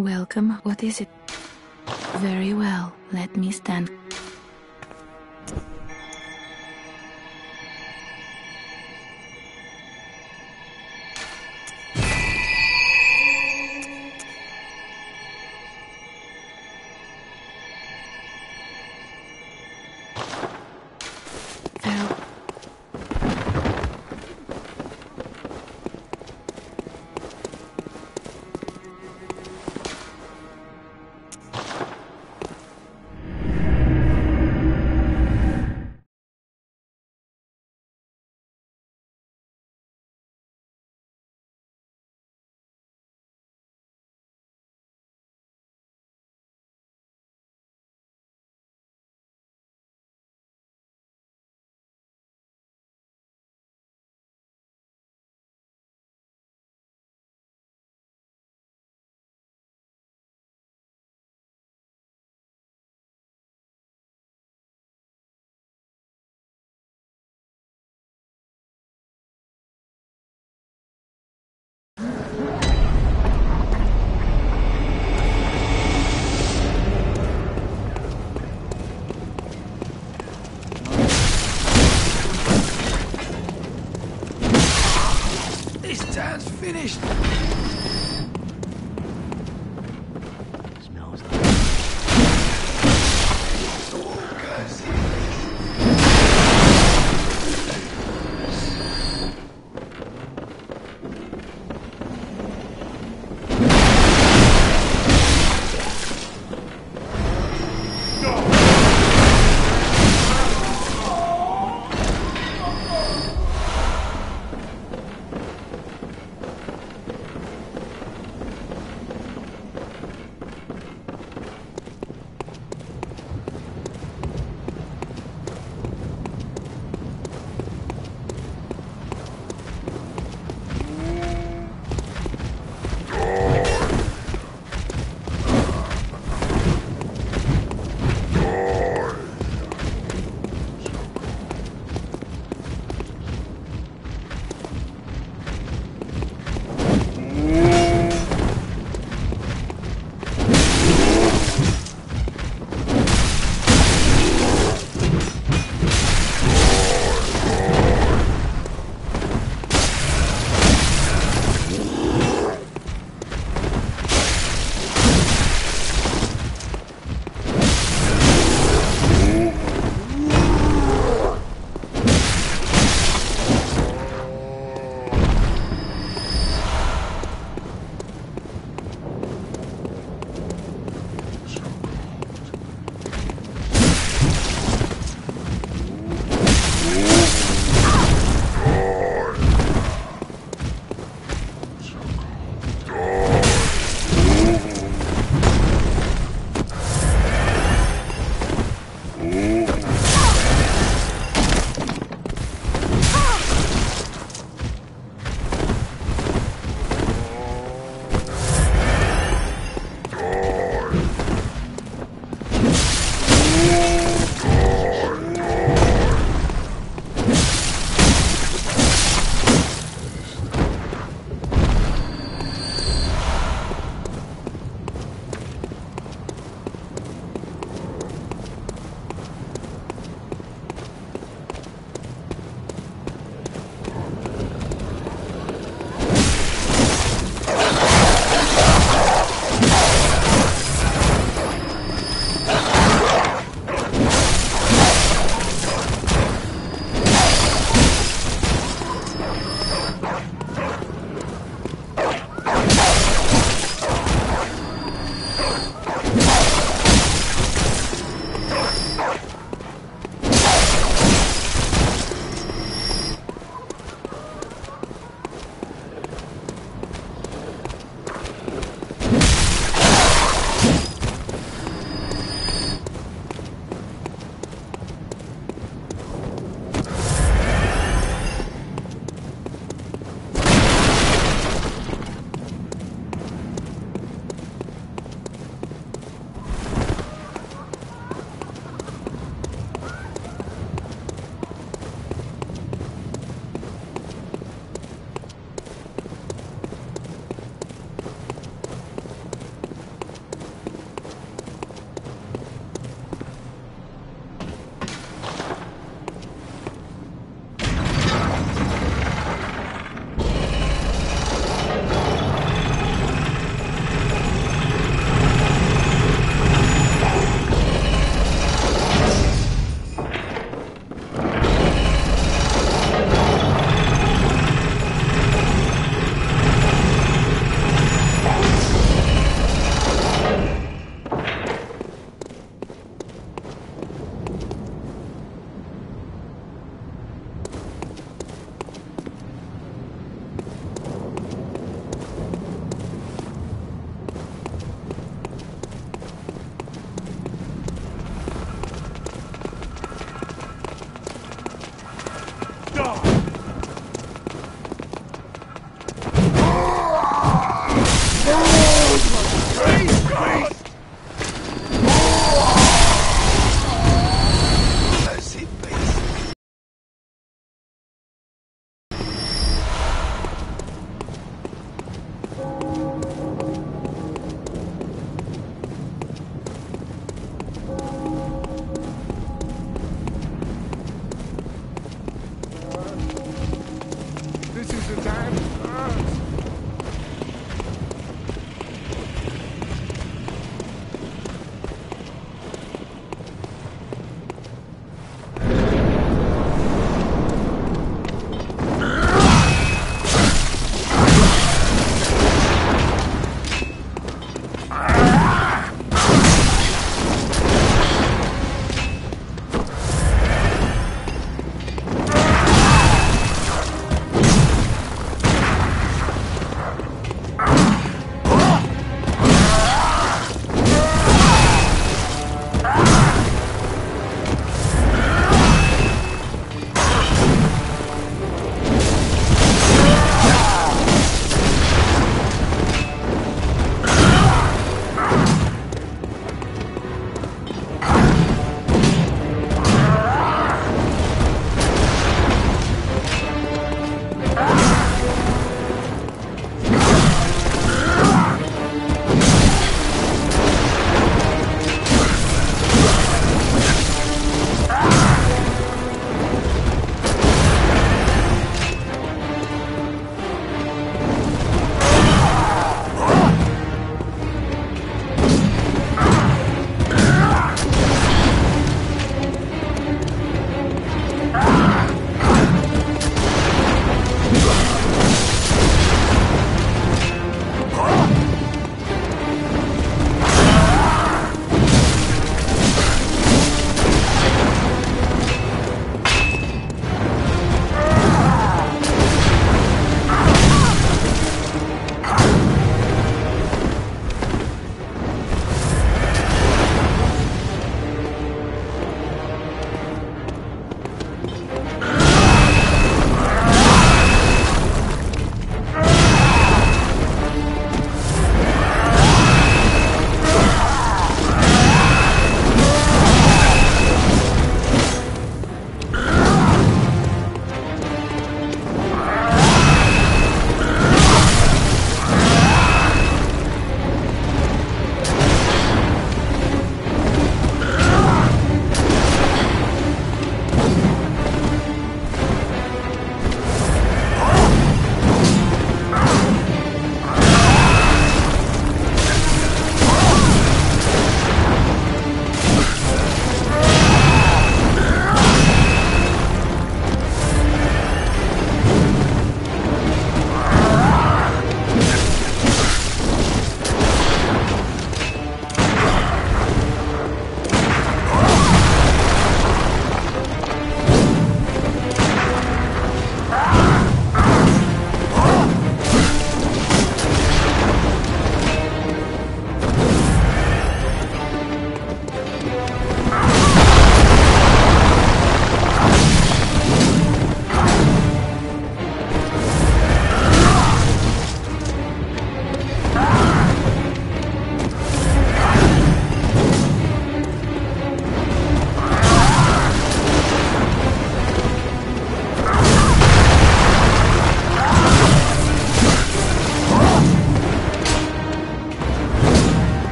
Welcome. What is it? Very well. Let me stand.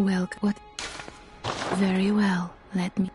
Welcome. What? Very well. Let me.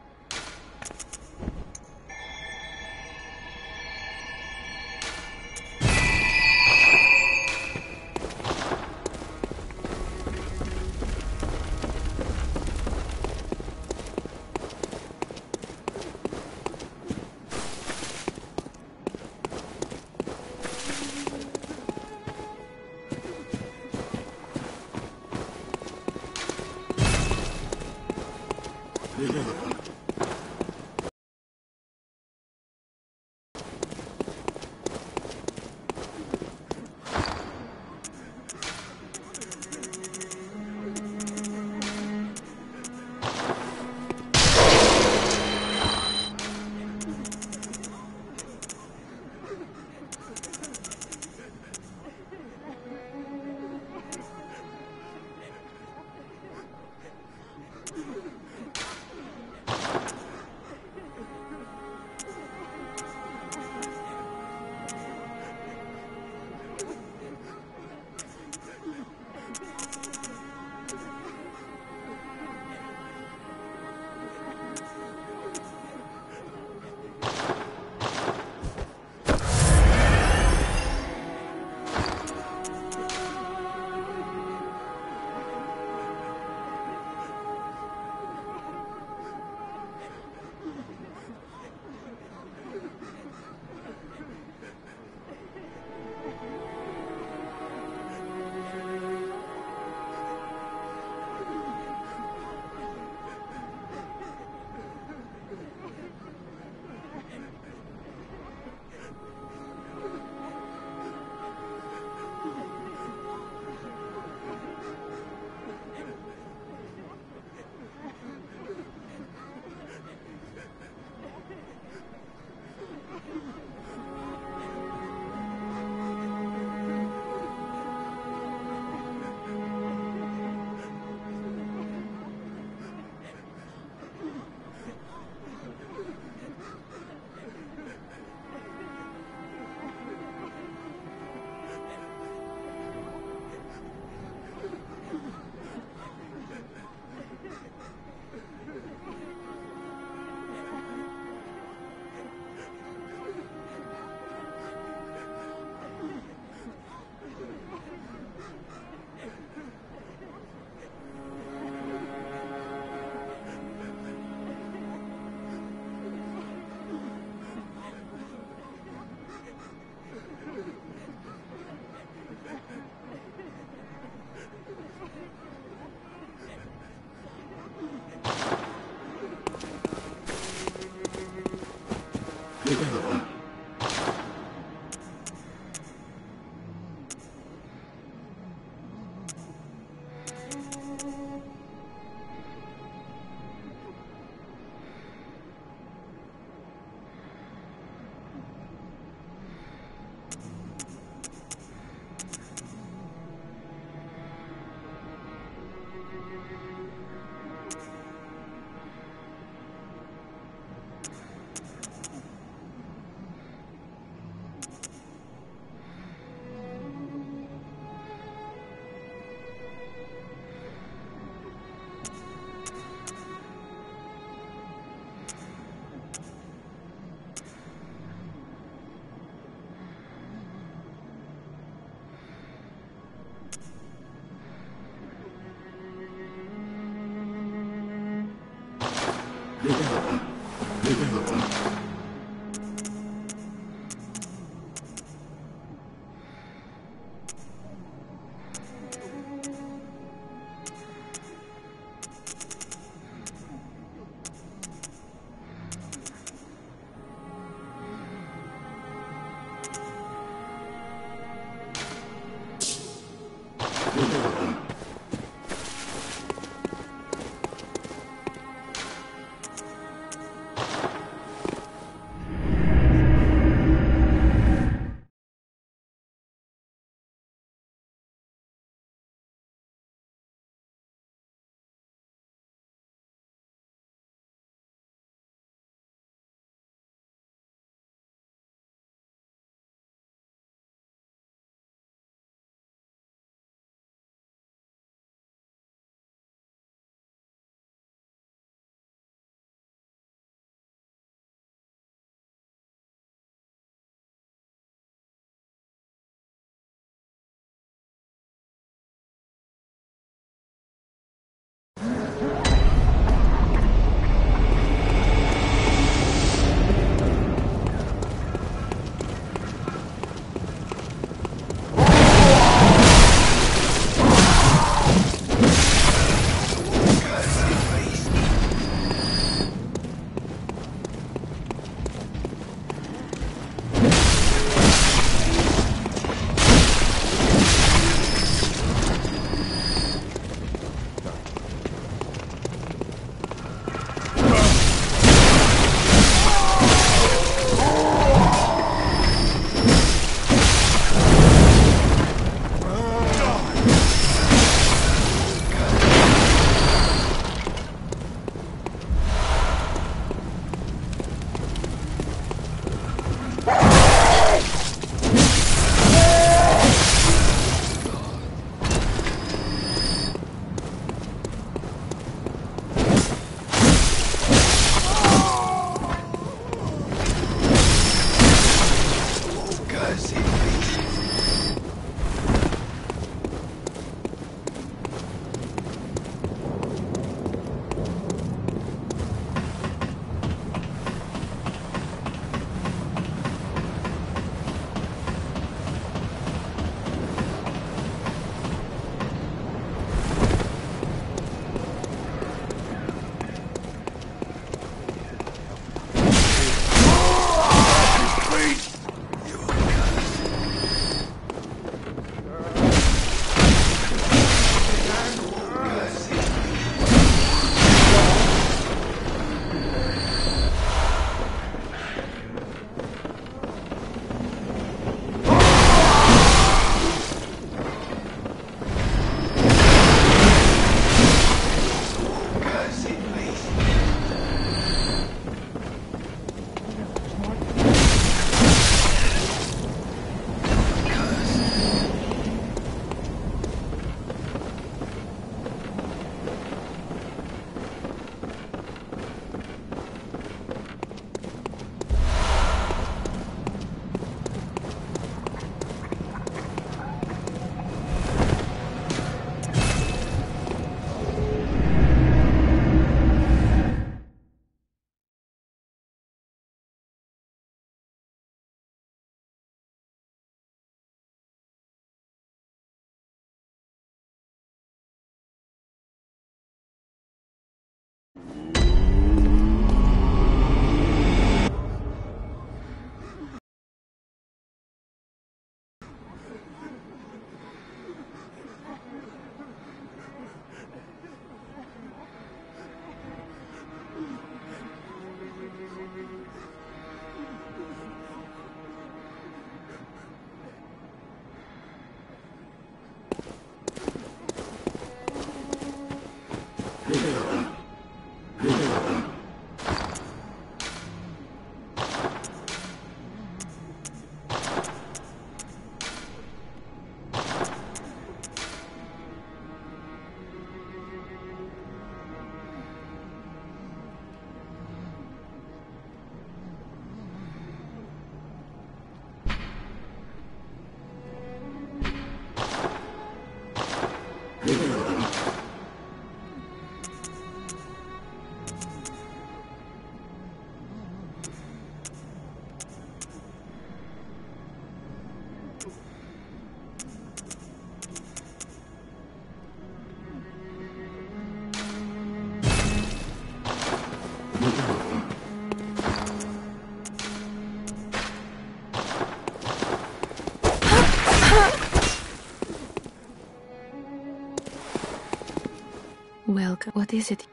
Welcome. What is it?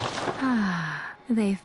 Ah, they've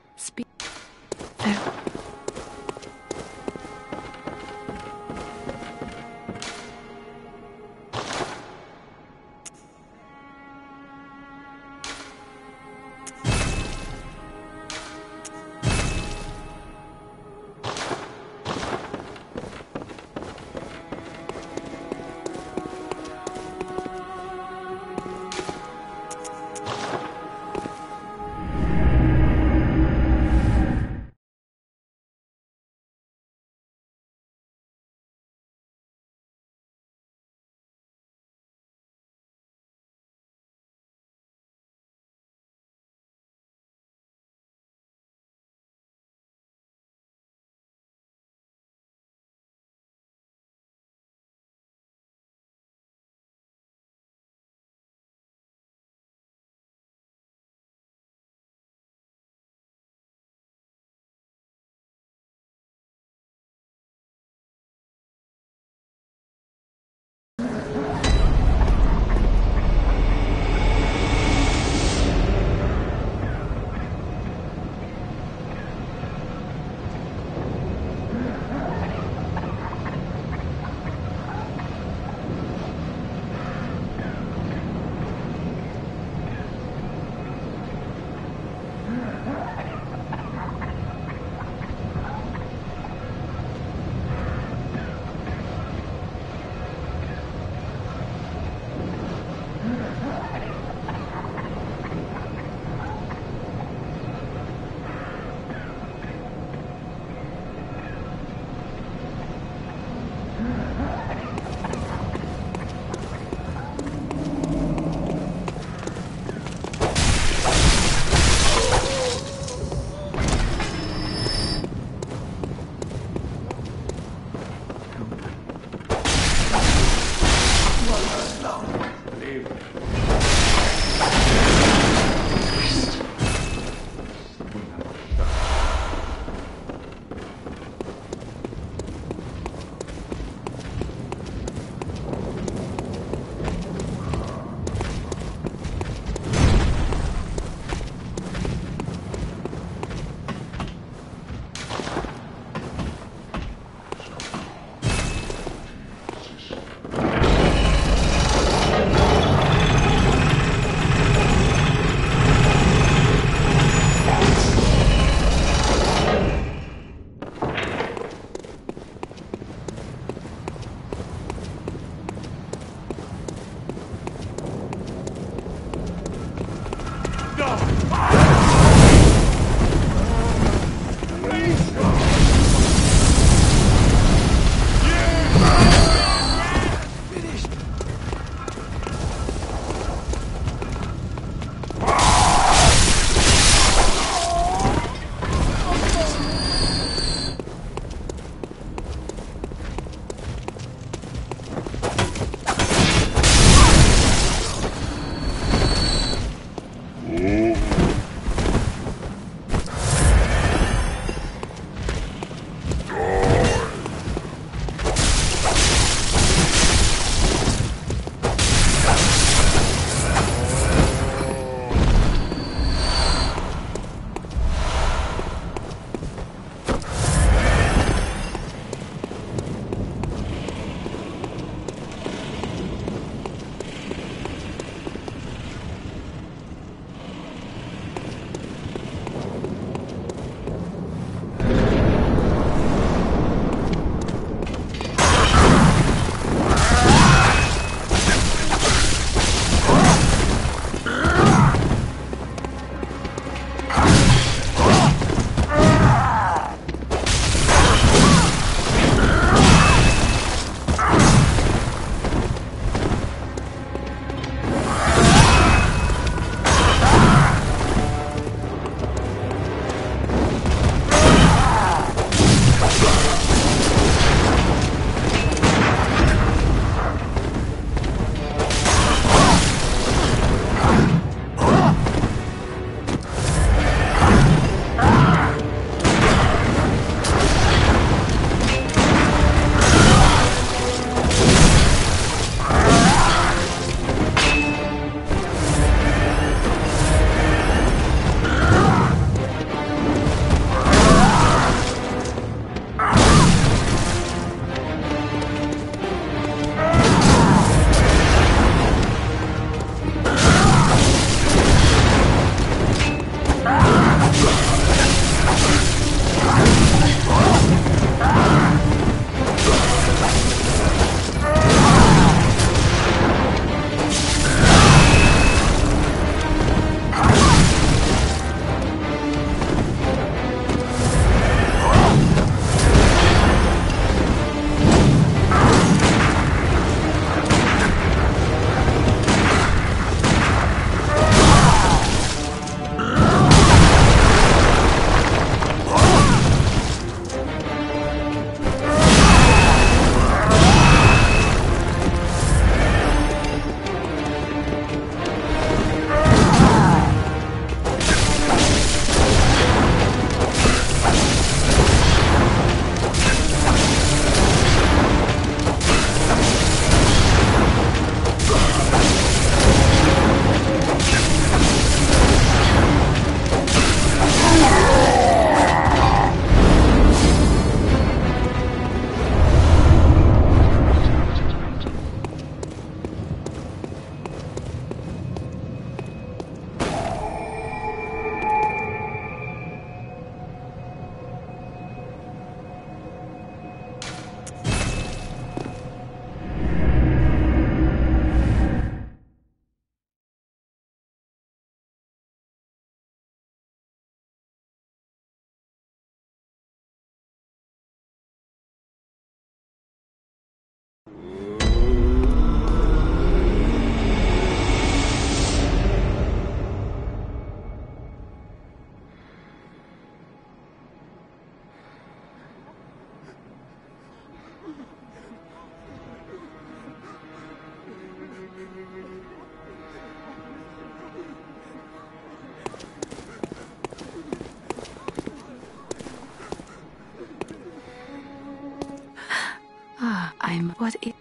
What is.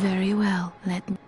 Very well, let me.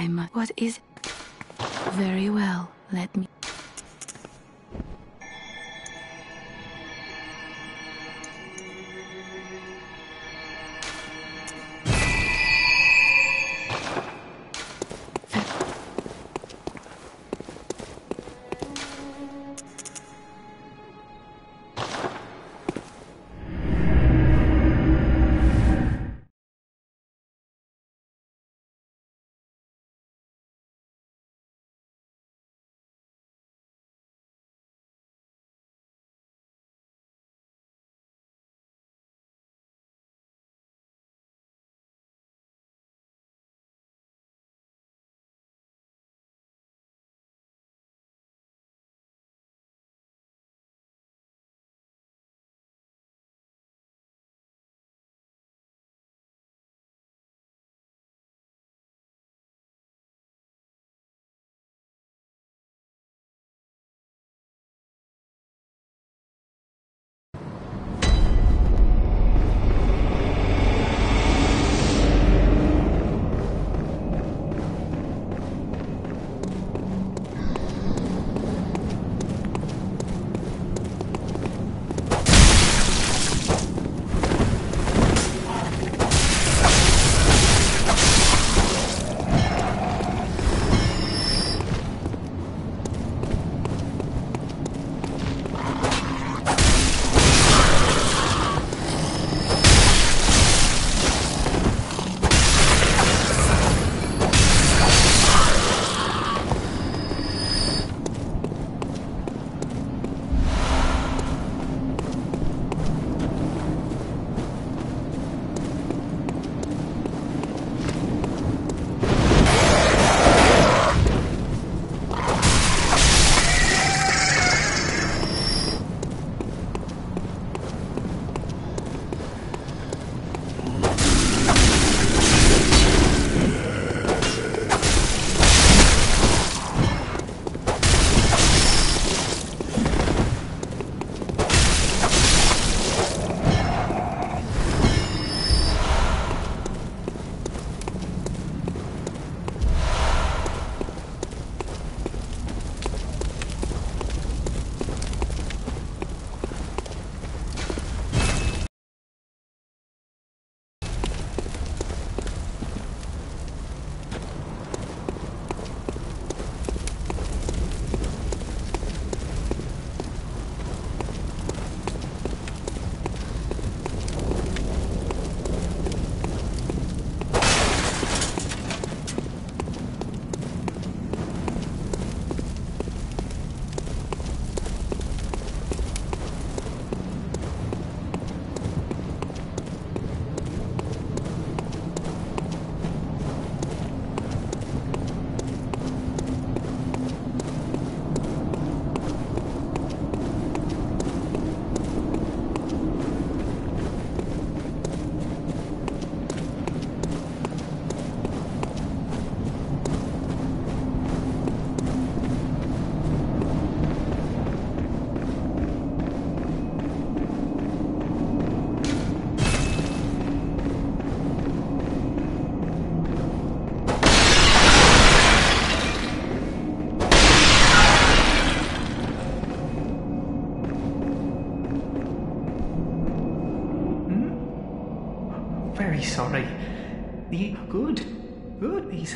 I'm. What is? Very well. Let me.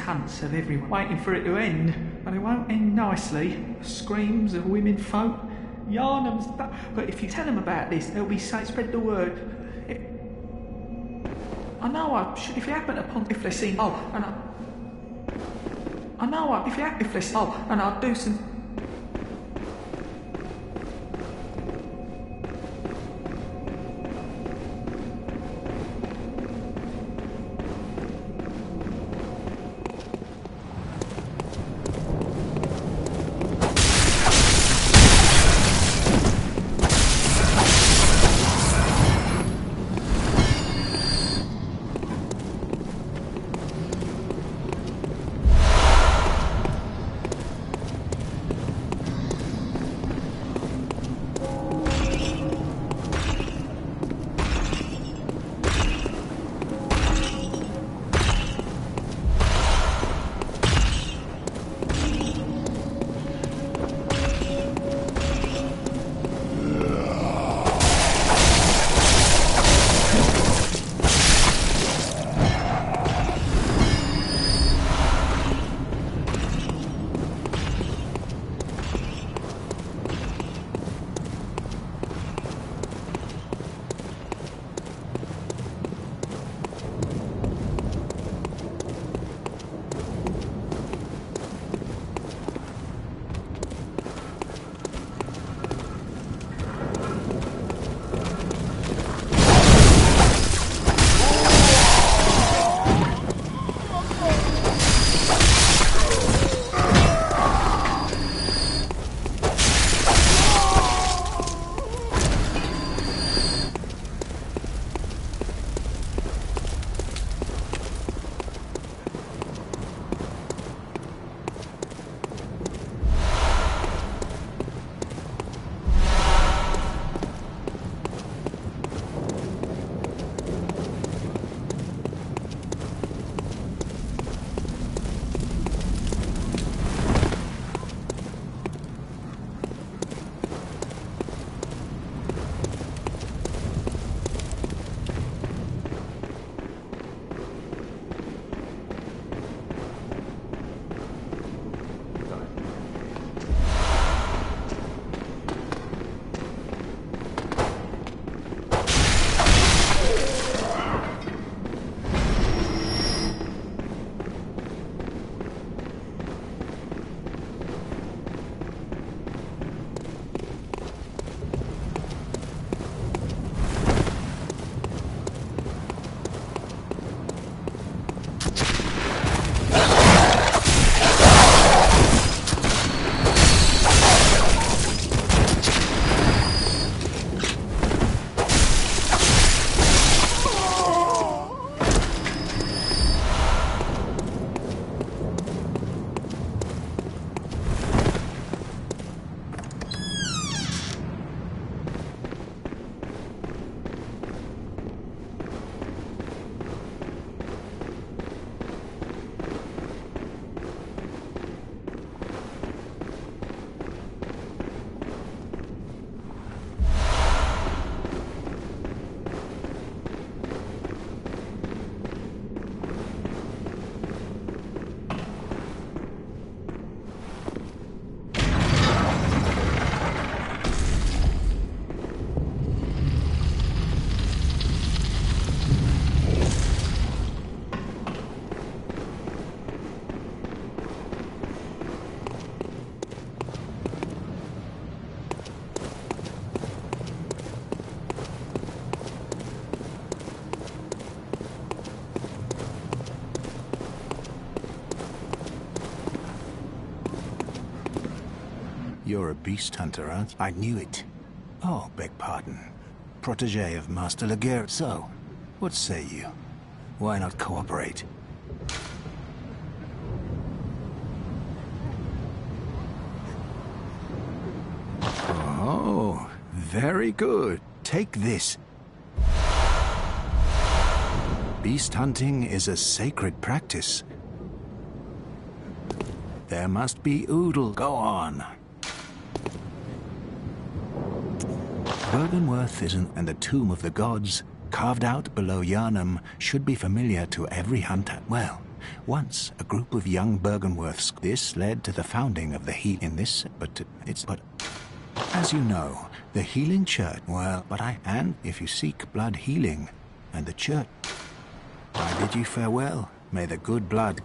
Hunts of everyone waiting for it to end, but it won't end nicely. Screams of women folk, yarn stuff. But if you tell them about this, they'll be say spread the word. If, I know I should. If you happen upon, if they see, oh, and I, I know I, if you ha- if they see, oh, and I'll do some. You're a beast hunter, aren't you? I knew it. Oh, beg pardon. Protege of Master Logarius. So, what say you? Why not cooperate? Oh, very good. Take this. Beast hunting is a sacred practice. There must be oodle. Go on. Byrgenwerth isn't, and the Tomb of the Gods, carved out below Yharnam, should be familiar to every hunter. Well, once a group of young Byrgenwerths. This led to the founding of the Heat in this, but it's but. As you know, the healing church. Well, but I and if you seek blood healing, and the church. I bid you farewell. May the good blood.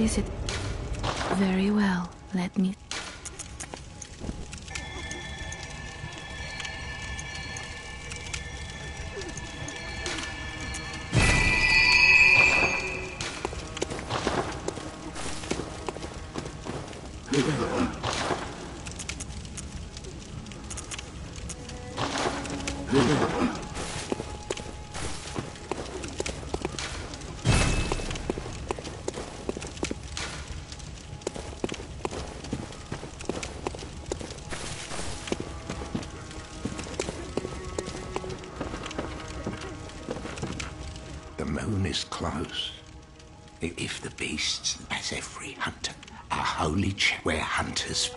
What is it? Very well. Let me. Is close. If the beasts, as every hunter, are holy ch- where hunters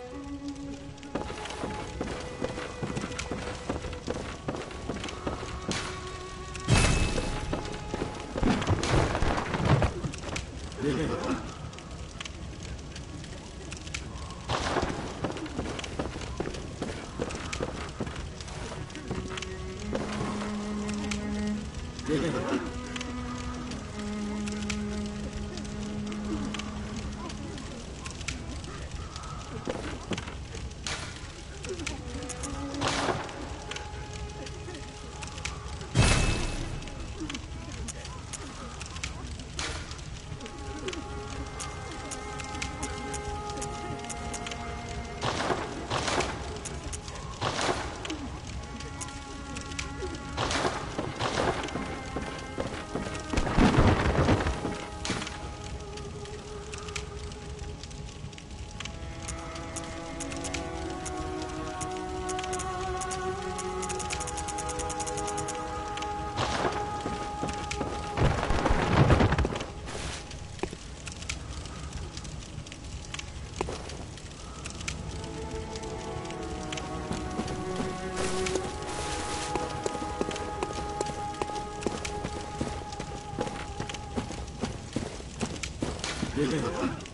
예. 예.